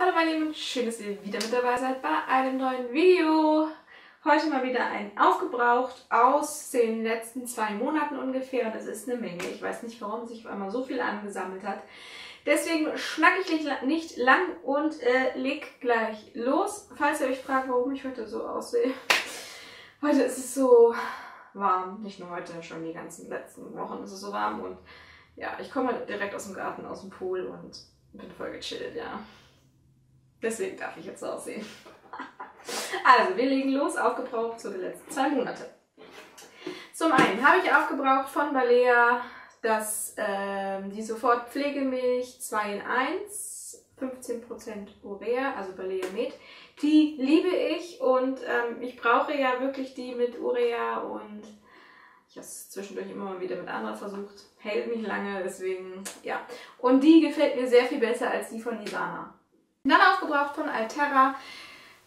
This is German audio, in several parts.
Hallo meine Lieben, schön, dass ihr wieder mit dabei seid bei einem neuen Video. Heute mal wieder ein aufgebraucht aus den letzten zwei Monaten ungefähr und es ist eine Menge. Ich weiß nicht, warum sich auf einmal so viel angesammelt hat. Deswegen schnacke ich nicht lang und äh, leg gleich los. Falls ihr euch fragt, warum ich heute so aussehe. Heute ist es so warm. Nicht nur heute, schon die ganzen letzten Wochen ist es so warm und ja, ich komme direkt aus dem Garten, aus dem Pool und bin voll gechillt, ja. Deswegen darf ich jetzt so aussehen. Also, wir legen los, aufgebraucht zu den letzten zwei Monate. Zum einen habe ich aufgebraucht von Balea das, ähm, die Sofortpflegemilch 2 in 1, 15% Urea, also Balea Med. Die liebe ich und ähm, ich brauche ja wirklich die mit Urea und ich habe es zwischendurch immer mal wieder mit anderen versucht. Hält nicht lange, deswegen ja. Und die gefällt mir sehr viel besser als die von Isana. Dann aufgebraucht von Alterra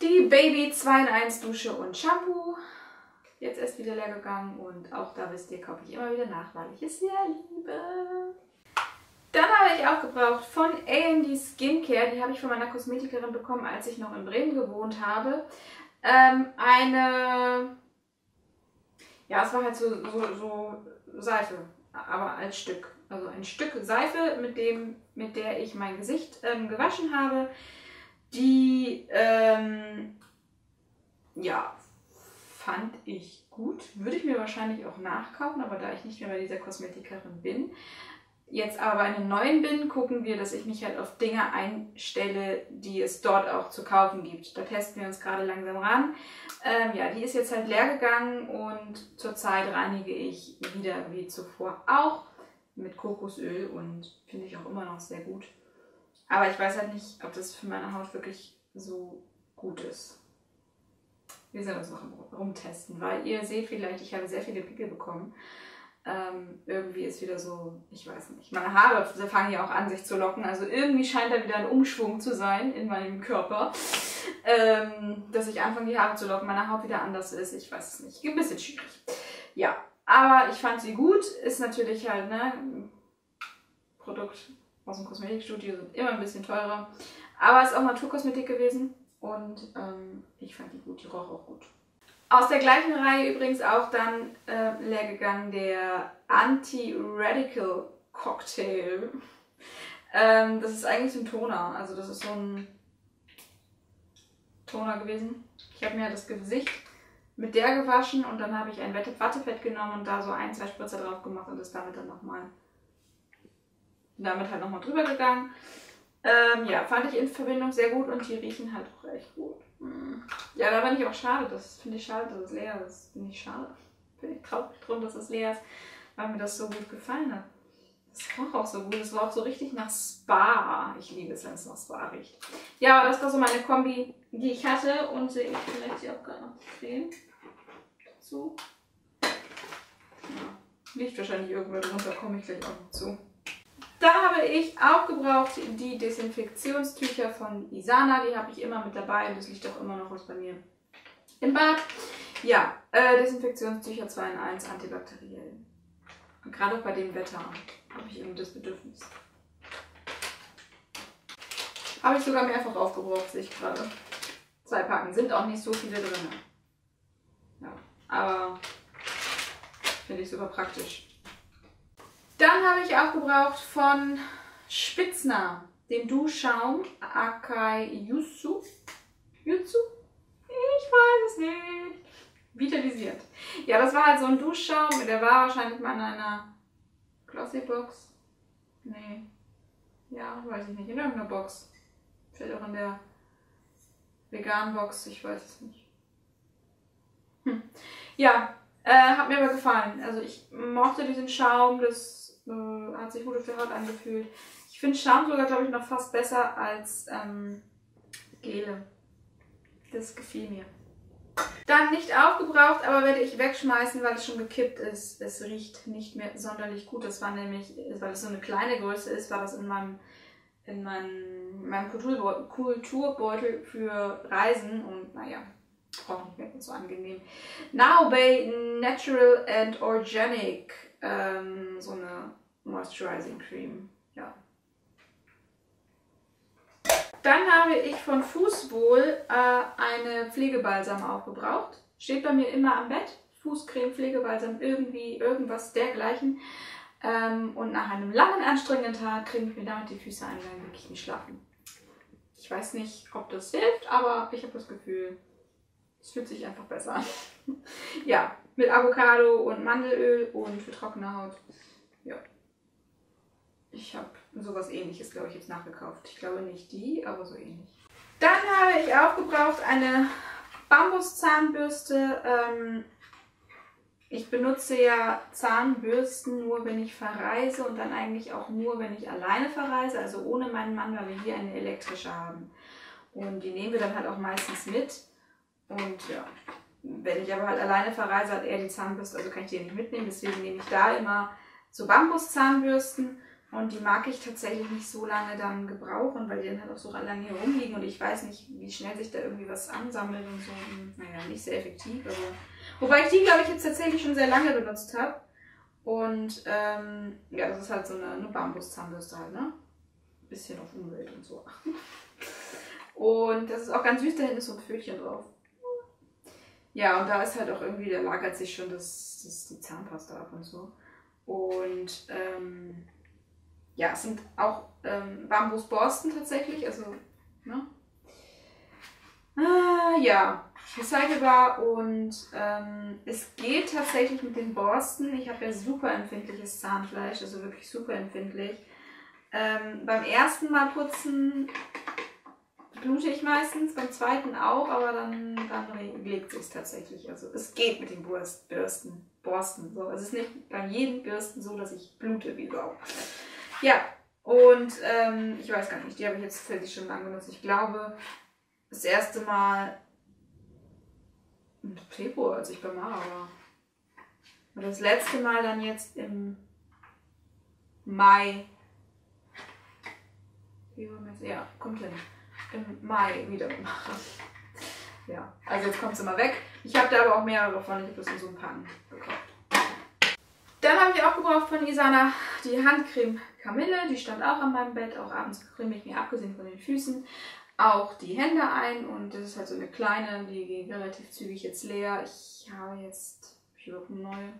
die Baby 2 in 1 Dusche und Shampoo. Jetzt erst wieder leer gegangen und auch da wisst ihr, kaufe ich immer wieder nach, weil ich es sehr liebe. Dann habe ich auch gebraucht von A&D Skincare, die habe ich von meiner Kosmetikerin bekommen, als ich noch in Bremen gewohnt habe. Ähm, eine, ja, es war halt so, so, so Seife, aber als Stück. Also ein Stück Seife, mit, dem, mit der ich mein Gesicht ähm, gewaschen habe. Die, ähm, ja, fand ich gut. Würde ich mir wahrscheinlich auch nachkaufen, aber da ich nicht mehr bei dieser Kosmetikerin bin, jetzt aber bei einem neuen bin, gucken wir, dass ich mich halt auf Dinge einstelle, die es dort auch zu kaufen gibt. Da testen wir uns gerade langsam ran. Ähm, ja, die ist jetzt halt leer gegangen und zurzeit reinige ich wieder wie zuvor auch mit Kokosöl und finde ich auch immer noch sehr gut. Aber ich weiß halt nicht, ob das für meine Haut wirklich so gut ist. Wir sind uns noch Rumtesten, weil ihr seht vielleicht, ich habe sehr viele Pickel bekommen. Ähm, irgendwie ist wieder so, ich weiß nicht, meine Haare fangen ja auch an, sich zu locken. Also irgendwie scheint da wieder ein Umschwung zu sein in meinem Körper, ähm, dass ich anfange, die Haare zu locken, meine Haut wieder anders ist. Ich weiß es nicht. Ein bisschen schwierig. Ja, aber ich fand sie gut. Ist natürlich halt, ne, Produkt aus dem Kosmetikstudio immer ein bisschen teurer. Aber ist auch Naturkosmetik gewesen und ähm, ich fand die gut, die roch auch gut. Aus der gleichen Reihe übrigens auch dann äh, leer gegangen der Anti-Radical Cocktail. Ähm, das ist eigentlich ein Toner, also das ist so ein Toner gewesen. Ich habe mir das Gesicht mit der gewaschen und dann habe ich ein Wattefett genommen und da so ein, zwei Spritzer drauf gemacht und das damit dann nochmal damit halt nochmal drüber gegangen. Ähm, ja, fand ich in Verbindung sehr gut und die riechen halt auch echt gut. Mm. Ja, da bin ich auch schade. Das finde ich schade, dass es leer ist. Finde ich schade. Bin ich traurig drum, dass es leer ist, weil mir das so gut gefallen hat. Das roch auch so gut. Es war auch so richtig nach Spa. Ich liebe es, wenn es nach Spa riecht. Ja, aber das war so meine Kombi, die ich hatte. Und sehe ich vielleicht sie auch gerade noch drehen. Dazu. Ja. Liegt wahrscheinlich irgendwo drunter, komme ich gleich auch noch zu. Da habe ich auch gebraucht die Desinfektionstücher von Isana. Die habe ich immer mit dabei und das liegt auch immer noch was bei mir im Bad. Ja, äh, Desinfektionstücher 2 in 1 antibakteriell. Gerade auch bei dem Wetter habe ich irgendwie das Bedürfnis. Habe ich sogar mehrfach aufgebraucht, sehe ich gerade. Zwei Packen sind auch nicht so viele drin. Ja, aber finde ich super praktisch. Dann habe ich auch gebraucht von Spitzner den Duschschaum Akai Yusu. Yusu? Ich weiß es nicht. Vitalisiert. Ja, das war halt so ein Duschschaum. Der war wahrscheinlich mal in einer Glossybox. Nee. Ja, weiß ich nicht. In irgendeiner Box. Vielleicht auch in der veganen Box. Ich weiß es nicht. Hm. Ja, äh, hat mir aber gefallen. Also ich mochte diesen Schaum. Das äh, hat sich gut auf der Haut angefühlt. Ich finde Schaum sogar, glaube ich, noch fast besser als ähm, Gele. Das gefiel mir. Dann nicht aufgebraucht, aber werde ich wegschmeißen, weil es schon gekippt ist. Es riecht nicht mehr sonderlich gut. Das war nämlich, weil es so eine kleine Größe ist, war das in meinem, in meinem, meinem Kulturbeutel für Reisen und naja, auch nicht mehr so angenehm. Now Bay Natural and Organic ähm, so eine Moisturizing Cream. Ja. Dann habe ich von Fußwohl äh, eine Pflegebalsam aufgebraucht. Steht bei mir immer am Bett. Fußcreme, Pflegebalsam, irgendwie, irgendwas dergleichen. Ähm, und nach einem langen, anstrengenden Tag kriege ich mir damit die Füße ein, dann wirklich nicht schlafen. Ich weiß nicht, ob das hilft, aber ich habe das Gefühl, es fühlt sich einfach besser an. ja, mit Avocado und Mandelöl und für trockene Haut. Ja. Ich habe sowas ähnliches, glaube ich, jetzt nachgekauft. Ich glaube nicht die, aber so ähnlich. Dann habe ich aufgebraucht eine Bambuszahnbürste. Ähm, ich benutze ja Zahnbürsten nur, wenn ich verreise und dann eigentlich auch nur, wenn ich alleine verreise, also ohne meinen Mann, weil wir hier eine elektrische haben. Und die nehmen wir dann halt auch meistens mit. Und ja, wenn ich aber halt alleine verreise, hat er die Zahnbürste, also kann ich die nicht mitnehmen. Deswegen nehme ich da immer so Bambuszahnbürsten. Und die mag ich tatsächlich nicht so lange dann gebrauchen, weil die dann halt auch so lange hier rumliegen und ich weiß nicht, wie schnell sich da irgendwie was ansammelt und so. Naja, nicht sehr effektiv, aber. Wobei ich die, glaube ich, jetzt tatsächlich schon sehr lange benutzt habe. Und ähm, ja, das ist halt so eine, eine Bambuszahnbürste halt, ne? Bisschen auf Umwelt und so achten. Und das ist auch ganz süß, da hinten ist so ein Pfötchen drauf. Ja, und da ist halt auch irgendwie, da lagert sich schon das, das, die Zahnpasta ab und so. Und ähm, ja, es sind auch ähm, Bambusborsten tatsächlich, also, ne? Ah, ja, recycelbar und ähm, es geht tatsächlich mit den Borsten. Ich habe ja super empfindliches Zahnfleisch, also wirklich super empfindlich. Ähm, beim ersten Mal putzen blute ich meistens, beim zweiten auch, aber dann, dann legt sich tatsächlich. Also es geht mit den Bürsten, Borsten. So. Es ist nicht bei jedem Bürsten so, dass ich blute wie Sau. Ja, und ähm, ich weiß gar nicht, die habe ich jetzt tatsächlich schon lange benutzt. Ich glaube, das erste Mal im Februar, als ich bei Mara war. Und das letzte Mal dann jetzt im Mai. Ja, kommt hin. Im Mai wieder gemacht. Ja, also jetzt kommt es immer weg. Ich habe da aber auch mehrere von. Ich habe das in so ein Packen gekauft. Dann habe ich auch gebraucht von Isana die Handcreme Kamille. Die stand auch an meinem Bett. Auch abends creme ich mir, abgesehen von den Füßen, auch die Hände ein. Und das ist halt so eine kleine, die geht relativ zügig jetzt leer. Ich habe jetzt, ich habe eine neue,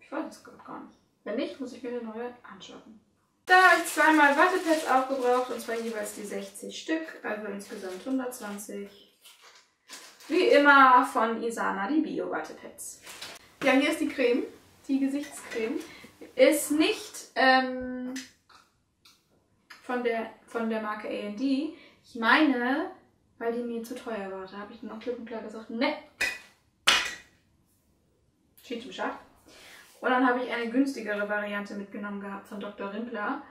ich weiß es gar nicht. Wenn nicht, muss ich mir eine neue anschaffen. Da habe ich zweimal Wattepads aufgebraucht und zwar jeweils die 60 Stück, also insgesamt 120. Wie immer von Isana die Bio-Wattepads. Ja, hier ist die Creme die Gesichtscreme, ist nicht ähm, von, der, von der Marke A&D. Ich meine, weil die mir zu teuer war. Da habe ich dann auch klipp und klar gesagt, ne. Steht im Schacht. Und dann habe ich eine günstigere Variante mitgenommen gehabt von Dr. Rimpler.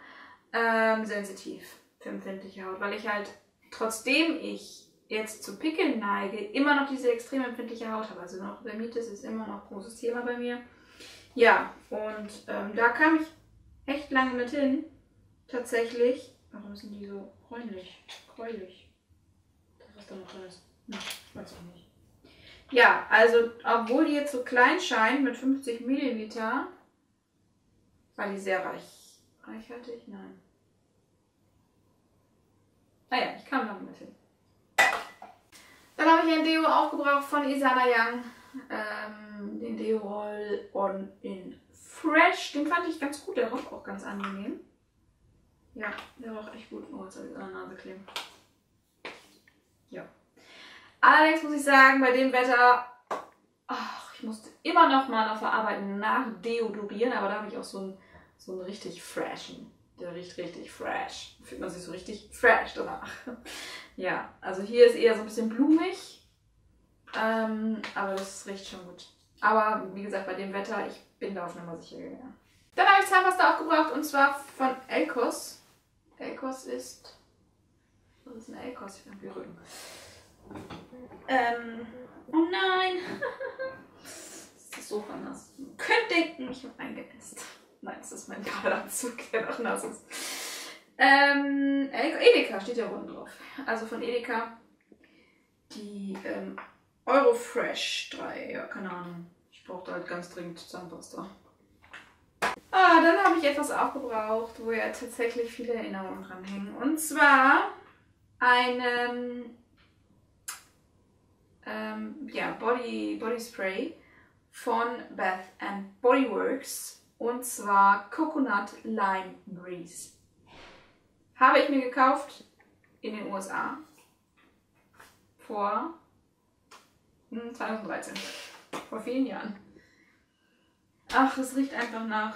Ähm, sensitiv für empfindliche Haut, weil ich halt, trotzdem ich jetzt zu Pickeln neige, immer noch diese extrem empfindliche Haut habe. Also noch Dermitis ist immer noch großes Thema bei mir. Ja, und ähm, da kam ich echt lange mit hin. Tatsächlich. Warum sind die so bräunlich? Gräulich. Was da noch ist. Hm, weiß ich nicht. Ja, also obwohl die jetzt so klein scheint mit 50 Milliliter, war die sehr reich. Reichhaltig? Nein. Naja, ich kam damit hin. Dann habe ich ein Deo aufgebraucht von Isana Young. Ähm, den Deo Roll On in Fresh. Den fand ich ganz gut. Der roch auch ganz angenehm. Ja, der roch echt gut. Oh, jetzt habe ich an Nase kleben. Ja. Allerdings muss ich sagen, bei dem Wetter, ach, ich musste immer noch mal auf der Arbeit nachdeodorieren, aber da habe ich auch so einen, so einen richtig freshen. Der riecht richtig fresh. Fühlt man sich so richtig fresh danach. ja, also hier ist eher so ein bisschen blumig. Ähm, aber das riecht schon gut. Aber wie gesagt, bei dem Wetter, ich bin da auf Nummer sicher gegangen. Dann habe ich Zahnpasta auch gebraucht und zwar von Elkos. Elkos ist. Was ist ein Elkos? Ich habe Rücken. Ähm. Oh nein! das ist so anders. Man könnte denken, ich habe eingenässt. Nein, das ist mein Badeanzug, der noch nass ist. Ähm, Edeka steht ja unten drauf. Also von Edeka die ähm, Eurofresh 3, ja, keine Ahnung. Ich brauchte halt ganz dringend Zahnpasta. Ah, dann habe ich etwas aufgebraucht, wo ja tatsächlich viele Erinnerungen dran hängen. Und zwar einem ähm, ja, Body, Body Spray von Bath and Body Works und zwar Coconut Lime Breeze. Habe ich mir gekauft in den USA vor 2013, hm, vor vielen Jahren. Ach, es riecht einfach nach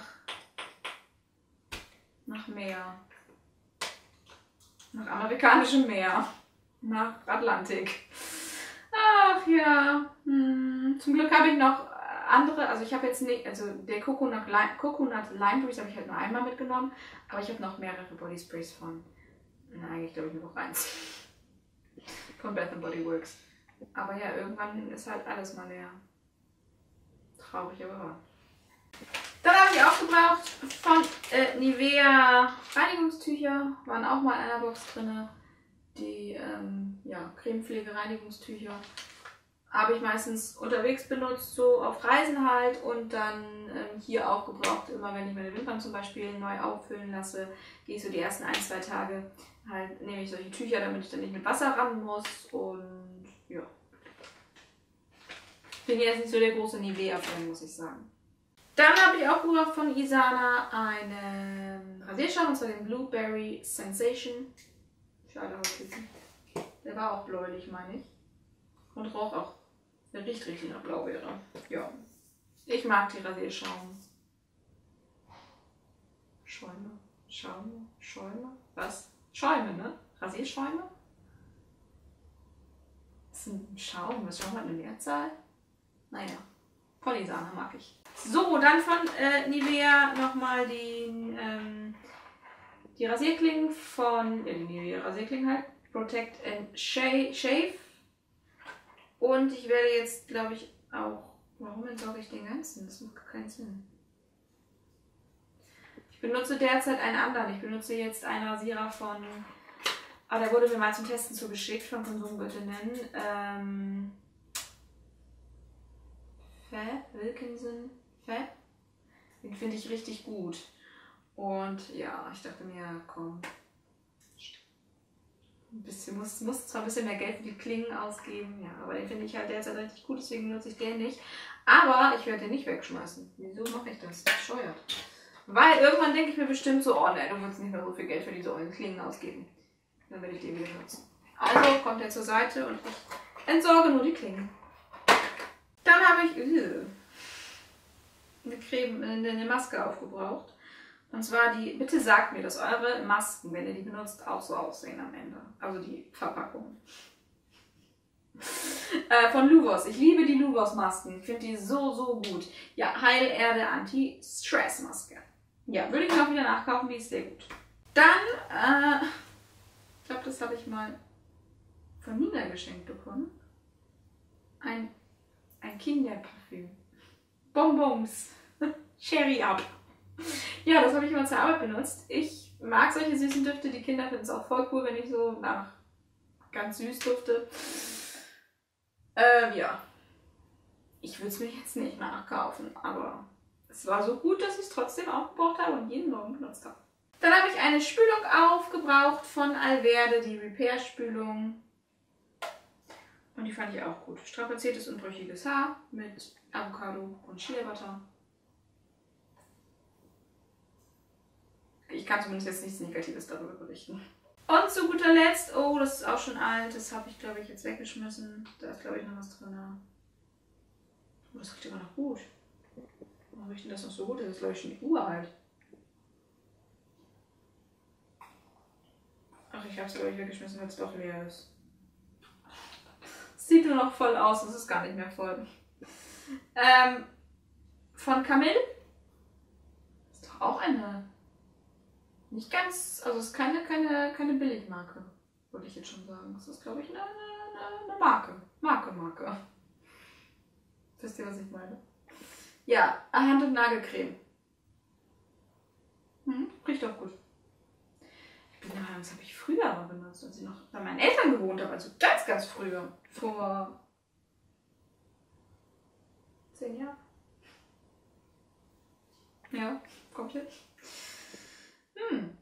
nach Meer. Nach amerikanischem Meer. Nach Atlantik. Ach ja. Hm. Zum Glück habe ich noch andere, also ich habe jetzt nicht, also der Coconut Lime, Coconut Lime Breeze habe ich halt nur einmal mitgenommen, aber ich habe noch mehrere Body Sprays von, na, eigentlich glaube ich nur noch eins. Von Bath Body Works. Aber ja, irgendwann ist halt alles mal leer. Traurig, aber wahr. Dann habe ich auch gebraucht von äh, Nivea Reinigungstücher. Waren auch mal in einer Box drin. Die ähm, ja, Cremepflege-Reinigungstücher habe ich meistens unterwegs benutzt, so auf Reisen halt und dann ähm, hier auch gebraucht, immer wenn ich meine Wimpern zum Beispiel neu auffüllen lasse, gehe ich so die ersten ein, zwei Tage halt, nehme ich solche Tücher, damit ich dann nicht mit Wasser ran muss und. Bin jetzt nicht so der große Nivea-Fan, muss ich sagen. Dann habe ich auch gebraucht von Isana einen Rasierschaum, und zwar den Blueberry Sensation. Hauttypen. Der war auch bläulich, meine ich. Und raucht auch. Der riecht richtig nach Blaubeere. Ja. Ich mag die Rasierschaum. Schäume. Schaume. Schäume. Was? Schäume, ne? Rasierschäume? Das ist ein Schaum. Was Schaum hat eine Mehrzahl? Naja. Polysahne mag ich. So, dann von äh, Nivea nochmal den, ähm, die Rasierklingen von, ja, die Nivea Rasierklingen halt, Protect and Shave. Und ich werde jetzt, glaube ich, auch, warum entsorge ich den ganzen? Das macht keinen Sinn. Ich benutze derzeit einen anderen. Ich benutze jetzt einen Rasierer von, ah, der wurde mir mal zum Testen zugeschickt von Konsumgöttinnen. Ähm, Fab, Wilkinson, Fab. Den finde ich richtig gut. Und ja, ich dachte mir, komm, ein bisschen, muss, muss zwar ein bisschen mehr Geld für die Klingen ausgeben, ja, aber den finde ich halt derzeit richtig gut, deswegen nutze ich den nicht. Aber ich werde den nicht wegschmeißen. Wieso mache ich das? Bescheuert. Weil irgendwann denke ich mir bestimmt so, oh ne, du willst nicht mehr so viel Geld für diese ollen Klingen ausgeben. Dann werde ich den wieder nutzen. Also kommt er zur Seite und ich entsorge nur die Klingen. Dann habe ich äh, eine Creme, eine Maske aufgebraucht. Und zwar die, bitte sagt mir, dass eure Masken, wenn ihr die benutzt, auch so aussehen am Ende. Also die Verpackung. äh, von Luvos. Ich liebe die Luvos Masken. Ich finde die so, so gut. Ja, Heilerde Anti-Stress Maske. Ja, würde ich mir auch wieder nachkaufen, die ist sehr gut. Dann, äh, ich glaube, das habe ich mal von Nina geschenkt bekommen. Ein ein Kinderparfüm. Bonbons. Cherry Up. Ja, das habe ich immer zur Arbeit benutzt. Ich mag solche süßen Düfte. Die Kinder finden es auch voll cool, wenn ich so nach ganz süß dufte. Ähm, ja. Ich würde es mir jetzt nicht nachkaufen, aber es war so gut, dass ich es trotzdem aufgebraucht habe und jeden Morgen benutzt habe. Dann habe ich eine Spülung aufgebraucht von Alverde, die Repair-Spülung. Und die fand ich auch gut. Strapaziertes und brüchiges Haar mit Avocado und Shea Butter. Ich kann zumindest jetzt nichts Negatives darüber berichten. Und zu guter Letzt, oh, das ist auch schon alt. Das habe ich, glaube ich, jetzt weggeschmissen. Da ist, glaube ich, noch was drin. Oh, das riecht immer noch gut. Warum riecht denn das noch so gut? Das ist, glaube ich, schon uralt. Ach, ich habe es, glaube ich, weggeschmissen, weil es doch leer ist. Sieht nur noch voll aus, es ist gar nicht mehr voll. Ähm, von Camille. Ist doch auch eine. Nicht ganz. Also es ist keine, keine, keine Billigmarke, würde ich jetzt schon sagen. Es ist, glaube ich, eine, eine, eine Marke. Marke, Marke. Wisst ihr, was ich meine? Ja, Hand- und Nagelcreme. Hm, riecht auch gut. Meinung, das habe ich früher mal benutzt, als ich noch bei meinen Eltern gewohnt habe. Also ganz, ganz früher. Vor zehn Jahren. Ja, komplett. Hm.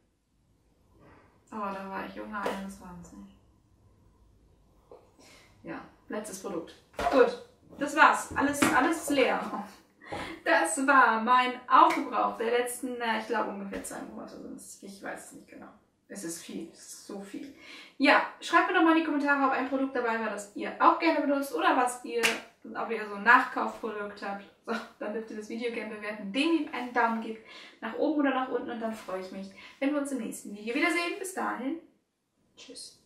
Aber da war ich junge 21. ja, letztes Produkt. Gut, das war's. Alles, alles leer. Das war mein Aufgebrauch der letzten, ich glaube ungefähr zwei Monate. Ich weiß es nicht genau. Es ist viel, es ist so viel. Ja, schreibt mir doch mal in die Kommentare, ob ein Produkt dabei war, das ihr auch gerne benutzt oder was ihr, ob ihr so ein Nachkaufprodukt habt. So, dann dürft ihr das Video gerne bewerten, dem ihm einen Daumen gibt, nach oben oder nach unten und dann freue ich mich, wenn wir uns im nächsten Video wiedersehen. Bis dahin, tschüss.